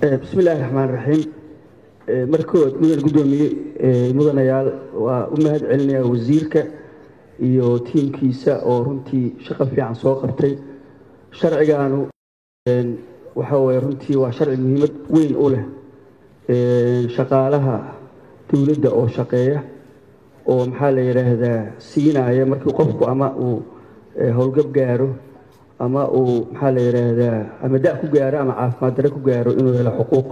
bismi illaahi raxmaan raxiim markood mudan guddoomiye mudanayaal waa u mahad celinayaa wasiirka iyo tiimkiisa oo runtii shaqo fiican soo qabtay. Sharcigaanu waxa weye runtii waa sharci muhiimad weyn u leh shaqaalaha dowladda oo shaqeeya oo maxaa la yidhaahdaa siinaya markii qofku ama uu howlgab gaaro ama uu maxaa la yidhaahdaa ama da ku gaaro ama caafimaad dare ku gaaro inuu helo xuquuq.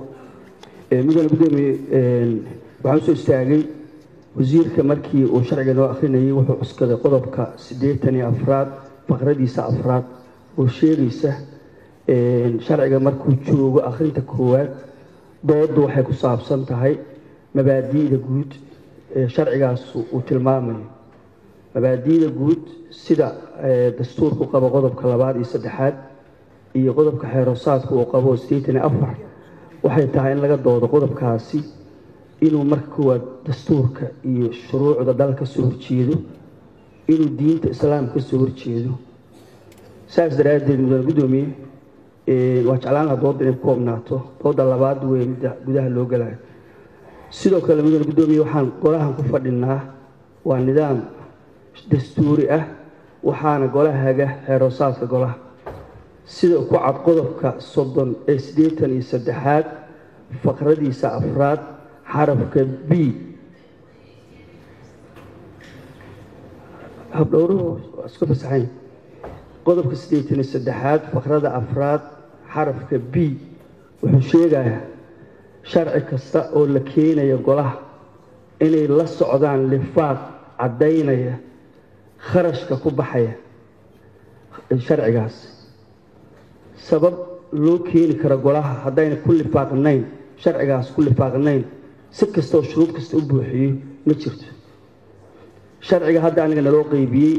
Mudane guddoomiye waxaan u soo istaagay wasiirka markii uu sharciga noo akrinayay wuxuu cuskaday qodobka siddeetan iyo afraad faqradiisa afraad. Oo sheegaysa sharciga markuu joogo akhrinta koowaad dooddu waxay ku saabsan tahay mabaadi'da guud ee sharcigaas uu tilmaamayo mabaadi'da guud sida dastuurku qabo qodobka labaad iyo saddexaad iyo qodobka xeerosaadka uu qabo siddeetan iyo afar waxay tahay in laga doodo qodobkaasi inuu marka koowaad dastuurka iyo shuruucda dal ka soo horjeedo inuu diinta islaamka ka soo horjeedo saas daraaddeed mudane guddoomiye waa jeclaan laha doodda inay ku koobnaato. Doodda labaad wey midda gudaha loo galayo. Sidoo kale mudane guddoomiye waxaan golahan ku fadhinaa waa nidaam dastuuri ah waxaana golaha haga xeeroosaadka golaha. Sida ku cad qodobka soddon ee siddeetan iyo saddexaad faqradiisa afraad xarafka b. Habdhowruhu isku fasaxayn qodobka siddeetan iyo saddexaad faqrada afraad xarafka b. Wuxuu sheegayaa sharci kasta oo la keenayo golaha inay la socdaan lifaaq caddaynaya kharashka ku baxaya sharcigaas. Sabab loo keeni karo golaha haddayna ku lifaaqnayn sharcigaas ku lifaaqnayn si kastaoo shuruud kasta u buuxiyo ma jirto. Sharciga hadda aniga naloo qeybiyey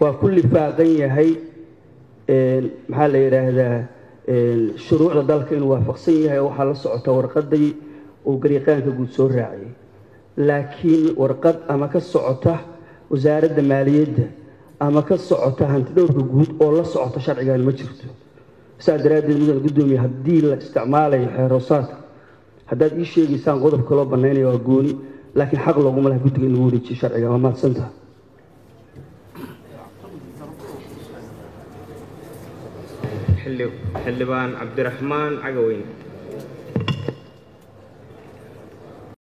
waa ku lifaaqan yahay maxaa la yidhaahdaa shuruucda dalka inuu waafaqsan yahay oo waxaa la socota warqadii uu gariiqaanka guud soo raaciyey. Laakiin warqad ama ka socota wasaaradda maaliyadda ama ka socota hantidhowrka guud oo la socota sharcigan ma jirto. Saas daraaddeed mudane guddoomiye haddii la isticmaalayo xeeroosaadka haddaad ii sheegaysaan qodobka loo bannaynaya waa gooni laakiin xaq looguma laha guddiga in lagu wareejiyo sharciga waa mahadsantaha xildhibaan cabdiraxmaan cagaweyn